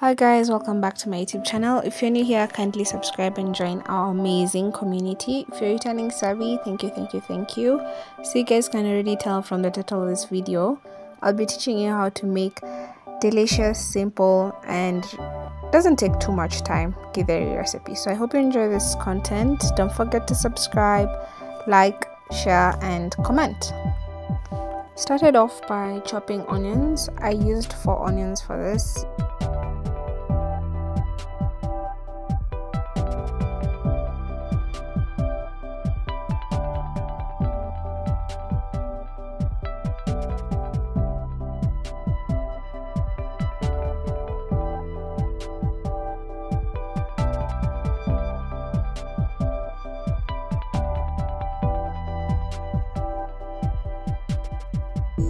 Hi guys, welcome back to my YouTube channel. If you're new here, kindly subscribe and join our amazing community. If you're returning savvy, thank you, thank you, thank you. So you guys can already tell from the title of this video, I'll be teaching you how to make delicious, simple, and doesn't take too much time githeri recipe. So I hope you enjoy this content. Don't forget to subscribe, like, share, and comment. Started off by chopping onions. I used four onions for this.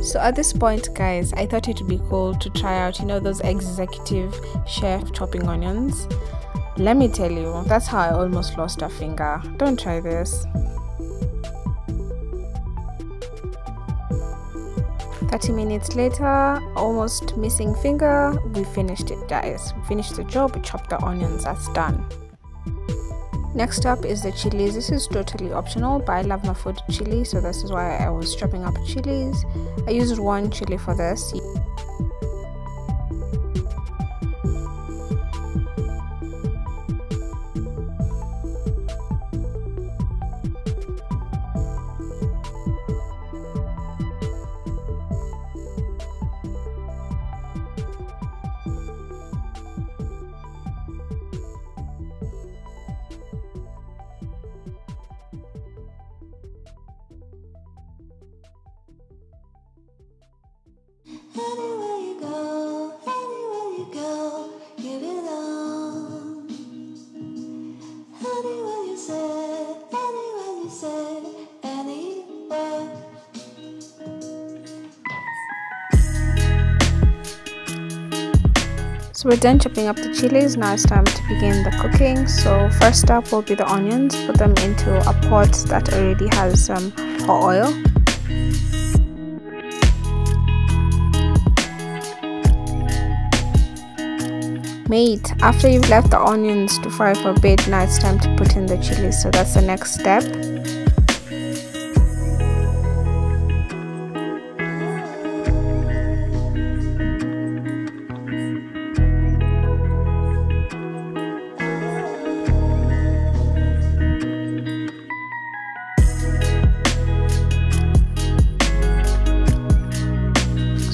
So at this point, guys, I thought it would be cool to try out, you know, those executive chef chopping onions. Let me tell you, that's how I almost lost a finger. Don't try this. 30 minutes later, almost missing finger, we finished it, guys. We finished the job, we chopped the onions, that's done. Next up is the chilies. This is totally optional, but I love my food chili, so this is why I was chopping up chilies. I used one chili for this. So we're done chopping up the chilies. Now it's time to begin the cooking. So first up will be the onions. Put them into a pot that already has some hot oil. Mate, after you've left the onions to fry for a bit, now it's time to put in the chilies. So that's the next step.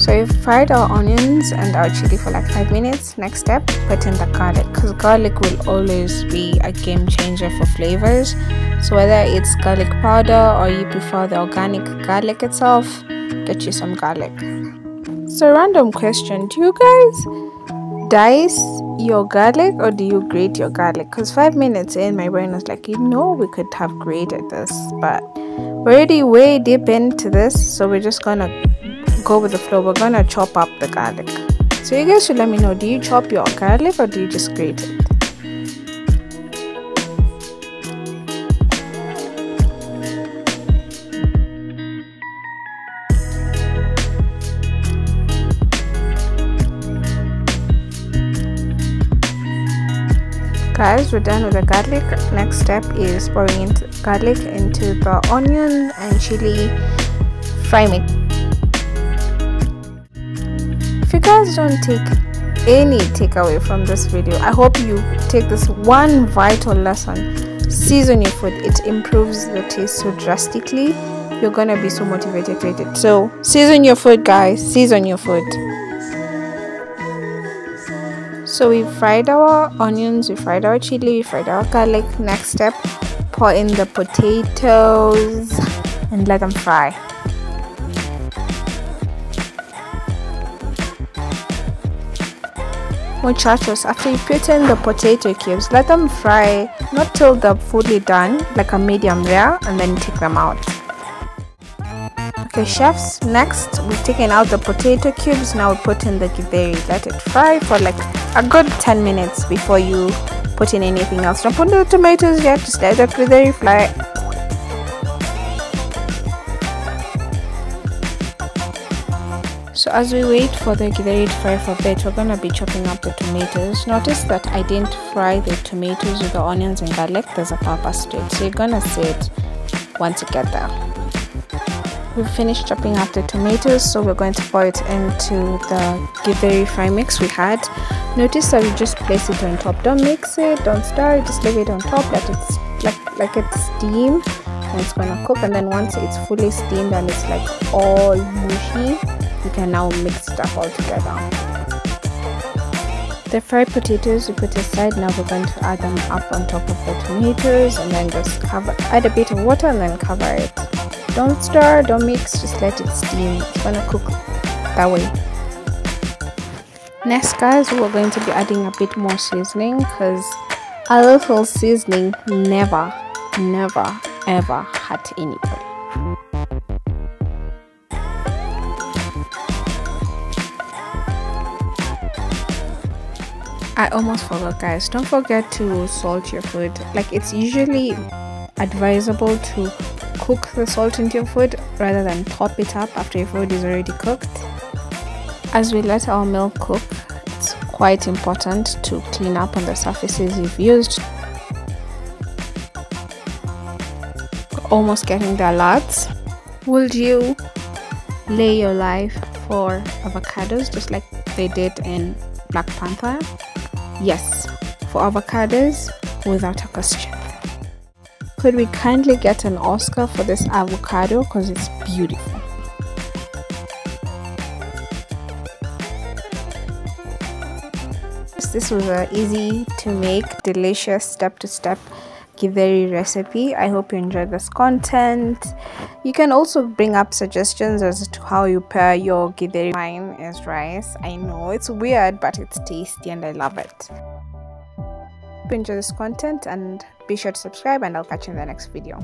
So we've fried our onions and our chili for like 5 minutes. Next step, put in the garlic because garlic will always be a game changer for flavors. So whether it's garlic powder or you prefer the organic garlic itself, get you some garlic. So random question, do you guys dice your garlic or do you grate your garlic? Because 5 minutes in my brain was like, you know we could have grated this, but we're already way deep into this, so we're just gonna go with the flow. We're gonna chop up the garlic. So you guys should let me know. Do you chop your garlic or do you just grate it? Guys we're done with the garlic. Next step is pouring garlic into the onion and chili fry it guys don't take any takeaway from this video. I hope you take this one vital lesson. Season your food. It improves the taste so drastically you're gonna be so motivated with it. So season your food guys. Season your food. So we fried our onions we fried our chili we fried our garlic. Next step pour in the potatoes and let them fry muchachos after you put in the potato cubes let them fry not till they're fully done like a medium rare and then take them out. Okay chefs next we've taken out the potato cubes. Now we put in the githeri let it fry for like a good 10 minutes before you put in anything else. Don't put the tomatoes yet just let the githeri fry So as we wait for the to fry for a bit, we're gonna be chopping up the tomatoes. Notice that I didn't fry the tomatoes with the onions and garlic. There's a purpose to it. So you're gonna see it once you get there. We've finished chopping up the tomatoes, so we're going to pour it into the githeri fry mix we had. Notice that we just place it on top. Don't mix it, don't stir it, just leave it on top. Let it's like like it's steam and it's gonna cook. And then once it's fully steamed and it's like all mushy, you can now mix stuff all together. The fried potatoes we put aside, now we're going to add them up on top of the tomatoes and then just cover, add a bit of water and then cover it. Don't stir, don't mix, just let it steam. It's gonna cook that way. Next guys, we're going to be adding a bit more seasoning because a little seasoning never, never, ever hurt anybody. I almost forgot guys. Don't forget to salt your food. Like it's usually advisable to cook the salt into your food rather than top it up after your food is already cooked. As we let our milk cook it's quite important to clean up on the surfaces you've used. Almost getting there lads would you lay your life for avocados just like they did in black panther Yes, for avocados, without a question. Could we kindly get an Oscar for this avocado because it's beautiful? This was an easy to make, delicious step to step githeri recipe. I hope you enjoyed this content. You can also bring up suggestions as to how you pair your githeri. Mine is rice. I know it's weird, but it's tasty and I love it. Hope you enjoy this content and be sure to subscribe and I'll catch you in the next video.